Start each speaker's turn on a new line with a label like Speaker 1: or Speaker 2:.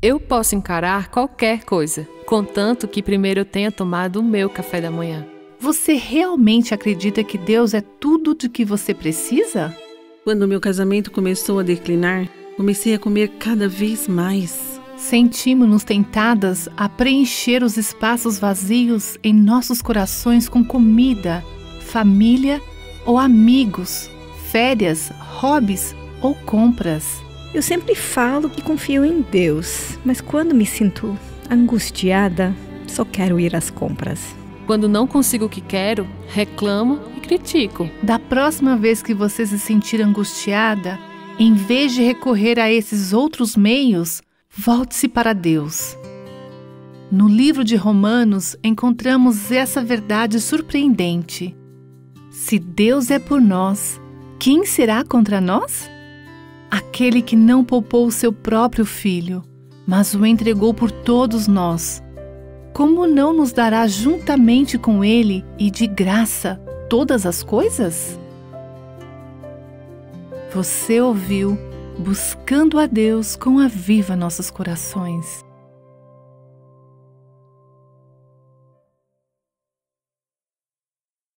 Speaker 1: Eu posso encarar qualquer coisa, contanto que primeiro eu tenha tomado o meu café da manhã.
Speaker 2: Você realmente acredita que Deus é tudo de que você precisa?
Speaker 3: Quando meu casamento começou a declinar, comecei a comer cada vez mais.
Speaker 2: Sentimos-nos tentadas a preencher os espaços vazios em nossos corações com comida, família ou amigos, férias, hobbies ou compras.
Speaker 4: Eu sempre falo que confio em Deus, mas quando me sinto angustiada, só quero ir às compras.
Speaker 1: Quando não consigo o que quero, reclamo e critico.
Speaker 2: Da próxima vez que você se sentir angustiada, em vez de recorrer a esses outros meios, volte-se para Deus. No livro de Romanos encontramos essa verdade surpreendente. Se Deus é por nós, quem será contra nós? Aquele que não poupou o seu próprio filho, mas o entregou por todos nós. Como não nos dará juntamente com ele e de graça todas as coisas? Você ouviu Buscando a Deus com a Viva Nossos Corações.